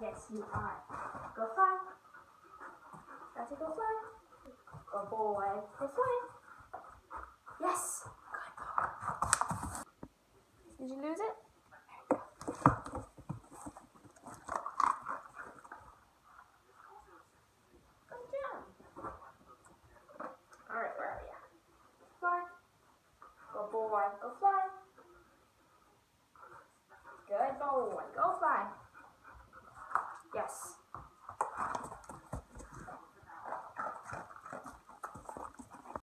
Yes, you are. Go fly. Got to go fly. Go boy. Go fly. Yes. Good. Did you lose it? Good job. Alright, where are you? Fly. Go boy. Go fly.